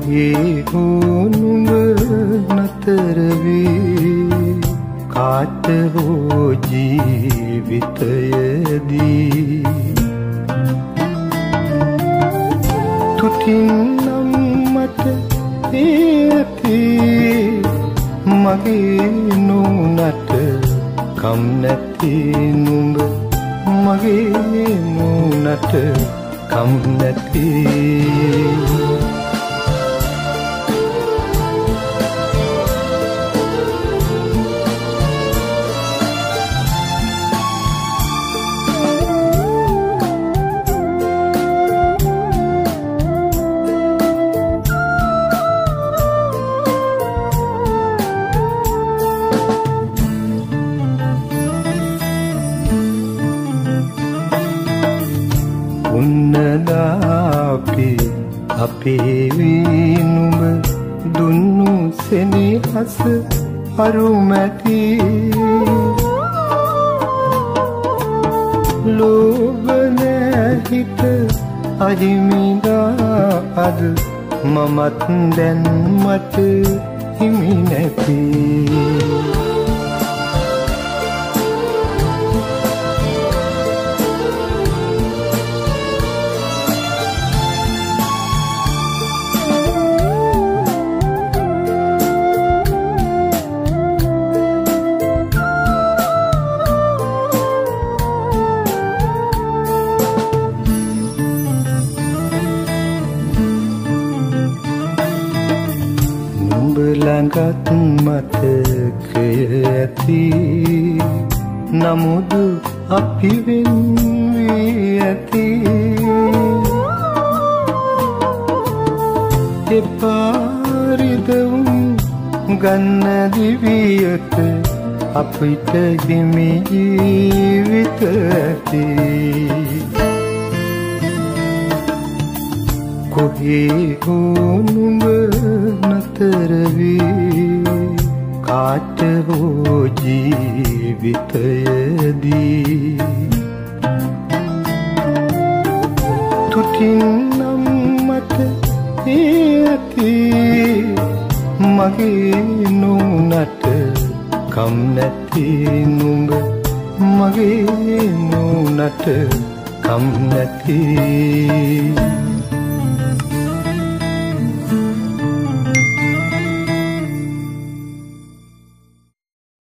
මගේ හුනුම නතරවී කාට හෝ ජීවිතයදී තුටින් නම් මට ඒති මගේ නුනට කම් නැති නුඹ මගේ නුනට කම් නැති අපේ වීනුඹ දුන්නු සෙනෙහස අරුමැති. ලෝබනැහිත අහිමිදා අද මමත් දැන් මට ළඟත් මතකය ඇති. නමුදු අපි වෙන් වී ඇති එපාරිදවුම් ගන්න දිවියට අපිට හිමි ජීවිත ඇති. කොහේ හෝනුඹ නතරවී කාට හෝ ජීවිතයදී? තුටින් නම්මට ඒති මගේ නූනට කම් නැති නුඹ මගේ නූනට කම් නැති.